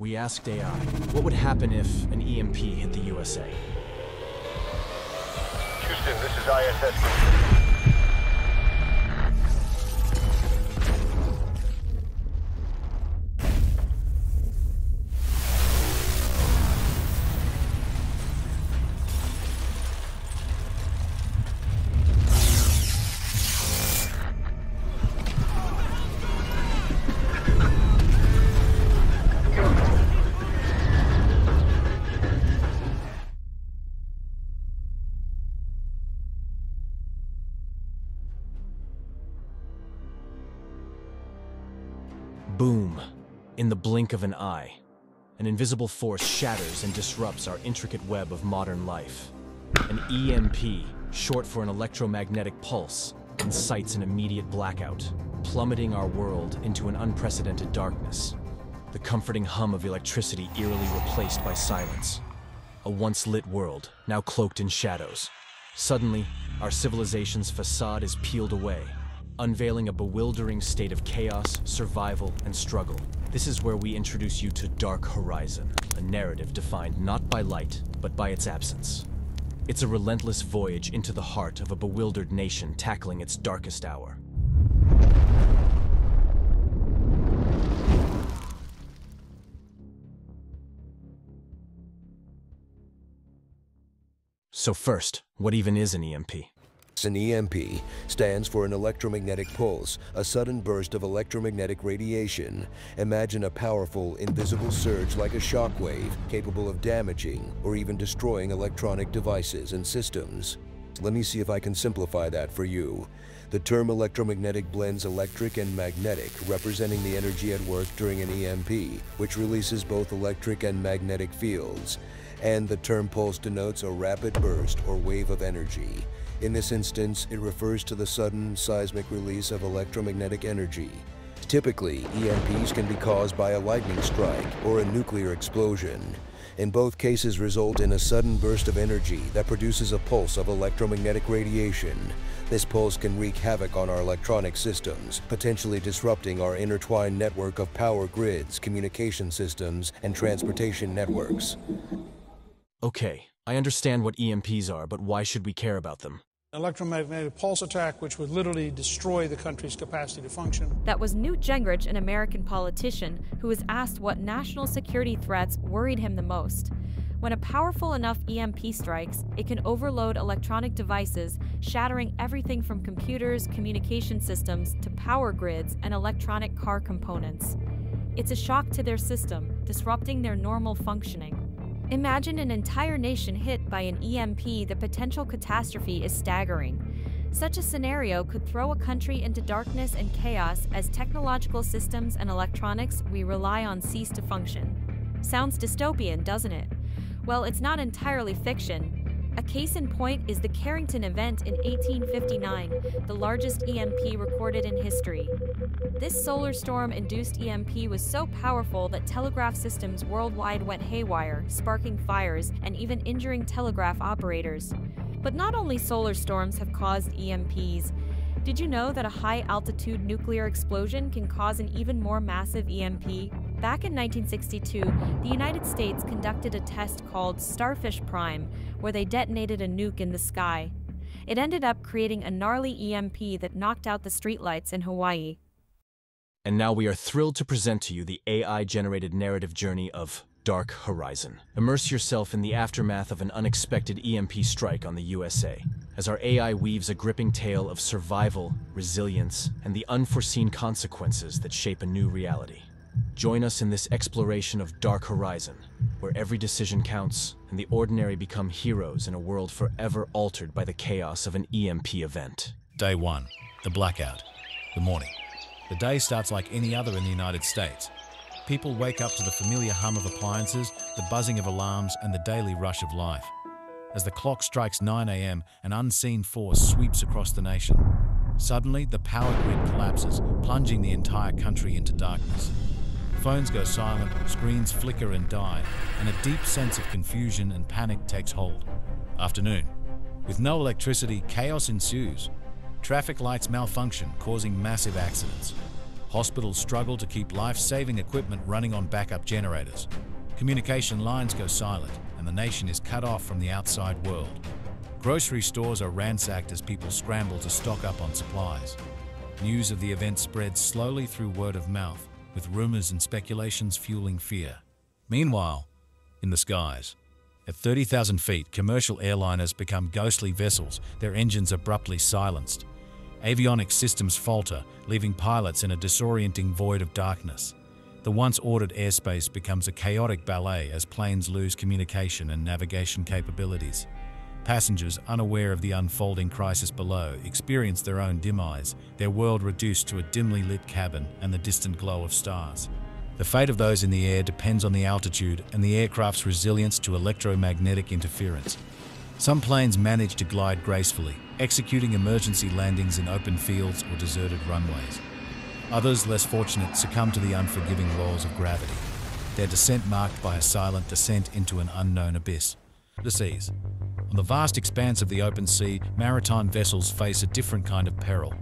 we asked AI, what would happen if an EMP hit the USA? Houston, this is ISS. Boom. In the blink of an eye, an invisible force shatters and disrupts our intricate web of modern life. An EMP, short for an electromagnetic pulse, incites an immediate blackout, plummeting our world into an unprecedented darkness. The comforting hum of electricity eerily replaced by silence. A once lit world, now cloaked in shadows. Suddenly, our civilization's facade is peeled away, unveiling a bewildering state of chaos, survival, and struggle. This is where we introduce you to Dark Horizon, a narrative defined not by light, but by its absence. It's a relentless voyage into the heart of a bewildered nation tackling its darkest hour. So first, what even is an EMP? An EMP stands for an electromagnetic pulse, a sudden burst of electromagnetic radiation. Imagine a powerful, invisible surge like a shockwave capable of damaging or even destroying electronic devices and systems. Let me see if I can simplify that for you. The term electromagnetic blends electric and magnetic, representing the energy at work during an EMP, which releases both electric and magnetic fields. And the term pulse denotes a rapid burst or wave of energy. In this instance, it refers to the sudden seismic release of electromagnetic energy. Typically, EMPs can be caused by a lightning strike or a nuclear explosion. In both cases result in a sudden burst of energy that produces a pulse of electromagnetic radiation. This pulse can wreak havoc on our electronic systems, potentially disrupting our intertwined network of power grids, communication systems, and transportation networks. Okay, I understand what EMPs are, but why should we care about them? Electromagnetic pulse attack, which would literally destroy the country's capacity to function. That was Newt Gingrich, an American politician, who was asked what national security threats worried him the most. When a powerful enough EMP strikes, it can overload electronic devices, shattering everything from computers, communication systems, to power grids and electronic car components. It's a shock to their system, disrupting their normal functioning. Imagine an entire nation hit by an EMP, the potential catastrophe is staggering. Such a scenario could throw a country into darkness and chaos as technological systems and electronics we rely on cease to function. Sounds dystopian, doesn't it? Well, it's not entirely fiction. A case in point is the Carrington event in 1859, the largest EMP recorded in history. This solar storm induced EMP was so powerful that telegraph systems worldwide went haywire, sparking fires and even injuring telegraph operators. But not only solar storms have caused EMPs. Did you know that a high altitude nuclear explosion can cause an even more massive EMP? Back in 1962, the United States conducted a test called Starfish Prime, where they detonated a nuke in the sky. It ended up creating a gnarly EMP that knocked out the streetlights in Hawaii. And now we are thrilled to present to you the AI-generated narrative journey of Dark Horizon. Immerse yourself in the aftermath of an unexpected EMP strike on the USA, as our AI weaves a gripping tale of survival, resilience, and the unforeseen consequences that shape a new reality. Join us in this exploration of Dark Horizon, where every decision counts and the ordinary become heroes in a world forever altered by the chaos of an EMP event. Day 1. The blackout. The morning. The day starts like any other in the United States. People wake up to the familiar hum of appliances, the buzzing of alarms, and the daily rush of life. As the clock strikes 9 a.m., an unseen force sweeps across the nation. Suddenly, the power grid collapses, plunging the entire country into darkness. Phones go silent, screens flicker and die, and a deep sense of confusion and panic takes hold. Afternoon. With no electricity, chaos ensues. Traffic lights malfunction, causing massive accidents. Hospitals struggle to keep life-saving equipment running on backup generators. Communication lines go silent, and the nation is cut off from the outside world. Grocery stores are ransacked as people scramble to stock up on supplies. News of the event spreads slowly through word of mouth, with rumors and speculations fueling fear. Meanwhile, in the skies, at 30,000 feet, commercial airliners become ghostly vessels, their engines abruptly silenced. Avionics systems falter, leaving pilots in a disorienting void of darkness. The once ordered airspace becomes a chaotic ballet as planes lose communication and navigation capabilities. Passengers, unaware of the unfolding crisis below, experience their own demise, their world reduced to a dimly lit cabin and the distant glow of stars. The fate of those in the air depends on the altitude and the aircraft's resilience to electromagnetic interference. Some planes manage to glide gracefully, executing emergency landings in open fields or deserted runways. Others, less fortunate, succumb to the unforgiving laws of gravity, their descent marked by a silent descent into an unknown abyss. The seas. On the vast expanse of the open sea, maritime vessels face a different kind of peril.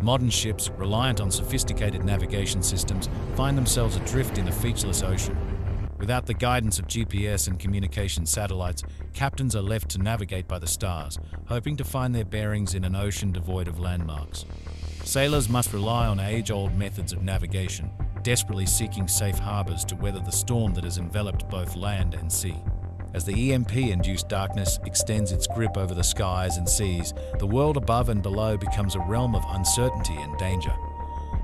Modern ships, reliant on sophisticated navigation systems, find themselves adrift in a featureless ocean. Without the guidance of GPS and communication satellites, captains are left to navigate by the stars, hoping to find their bearings in an ocean devoid of landmarks. Sailors must rely on age-old methods of navigation, desperately seeking safe harbors to weather the storm that has enveloped both land and sea. As the EMP-induced darkness extends its grip over the skies and seas, the world above and below becomes a realm of uncertainty and danger.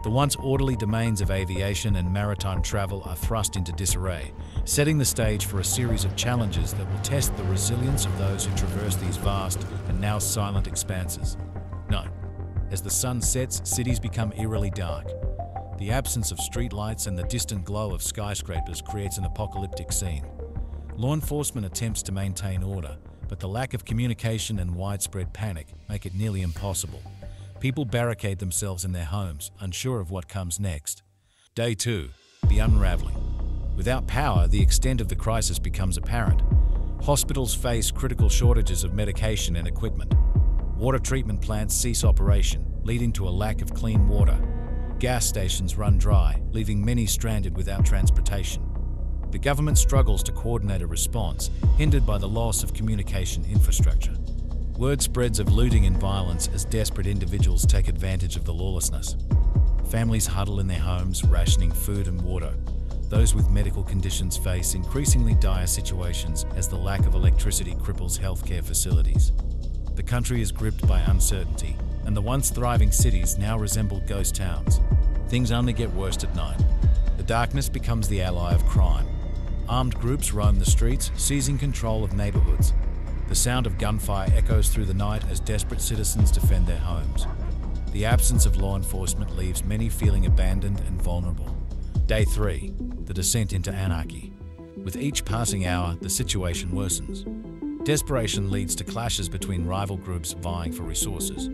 The once orderly domains of aviation and maritime travel are thrust into disarray, setting the stage for a series of challenges that will test the resilience of those who traverse these vast and now silent expanses. No, as the sun sets, cities become eerily dark. The absence of streetlights and the distant glow of skyscrapers creates an apocalyptic scene. Law enforcement attempts to maintain order, but the lack of communication and widespread panic make it nearly impossible. People barricade themselves in their homes, unsure of what comes next. Day 2. The unraveling. Without power, the extent of the crisis becomes apparent. Hospitals face critical shortages of medication and equipment. Water treatment plants cease operation, leading to a lack of clean water. Gas stations run dry, leaving many stranded without transportation. The government struggles to coordinate a response, hindered by the loss of communication infrastructure. Word spreads of looting and violence as desperate individuals take advantage of the lawlessness. Families huddle in their homes, rationing food and water. Those with medical conditions face increasingly dire situations as the lack of electricity cripples healthcare facilities. The country is gripped by uncertainty, and the once thriving cities now resemble ghost towns. Things only get worse at night. The darkness becomes the ally of crime. Armed groups roam the streets, seizing control of neighborhoods. The sound of gunfire echoes through the night as desperate citizens defend their homes. The absence of law enforcement leaves many feeling abandoned and vulnerable. Day 3. The descent into anarchy. With each passing hour, the situation worsens. Desperation leads to clashes between rival groups vying for resources.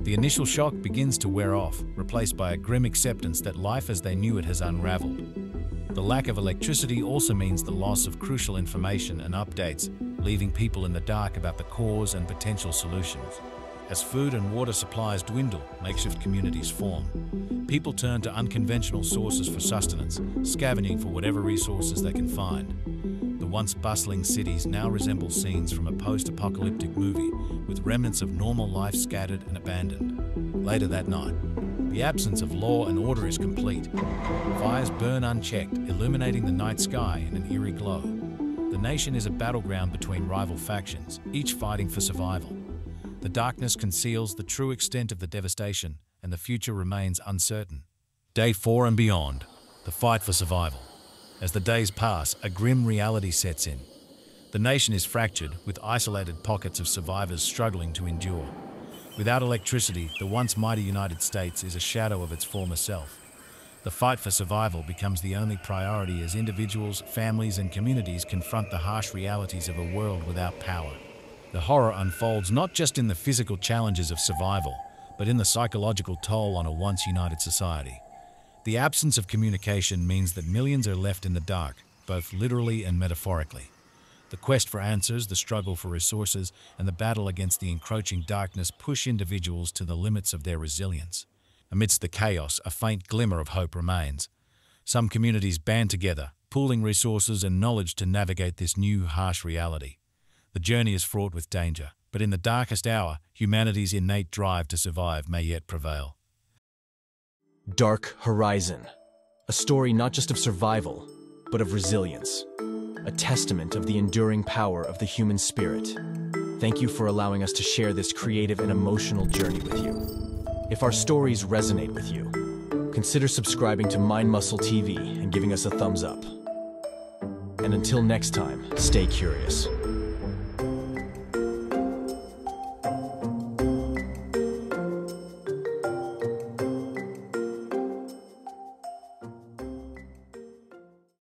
The initial shock begins to wear off, replaced by a grim acceptance that life as they knew it has unraveled. The lack of electricity also means the loss of crucial information and updates, leaving people in the dark about the cause and potential solutions. As food and water supplies dwindle, makeshift communities form. People turn to unconventional sources for sustenance, scavenging for whatever resources they can find. The once bustling cities now resemble scenes from a post-apocalyptic movie, with remnants of normal life scattered and abandoned. Later that night, the absence of law and order is complete. Fires burn unchecked, illuminating the night sky in an eerie glow. The nation is a battleground between rival factions, each fighting for survival. The darkness conceals the true extent of the devastation, and the future remains uncertain. Day 4 and beyond, the fight for survival. As the days pass, a grim reality sets in. The nation is fractured, with isolated pockets of survivors struggling to endure. Without electricity, the once mighty United States is a shadow of its former self. The fight for survival becomes the only priority as individuals, families, and communities confront the harsh realities of a world without power. The horror unfolds not just in the physical challenges of survival, but in the psychological toll on a once united society. The absence of communication means that millions are left in the dark, both literally and metaphorically. The quest for answers, the struggle for resources, and the battle against the encroaching darkness push individuals to the limits of their resilience. Amidst the chaos, a faint glimmer of hope remains. Some communities band together, pooling resources and knowledge to navigate this new, harsh reality. The journey is fraught with danger, but in the darkest hour, humanity's innate drive to survive may yet prevail. Dark Horizon. A story not just of survival, but of resilience. A testament of the enduring power of the human spirit. Thank you for allowing us to share this creative and emotional journey with you. If our stories resonate with you, consider subscribing to Mind Muscle TV and giving us a thumbs up. And until next time, stay curious.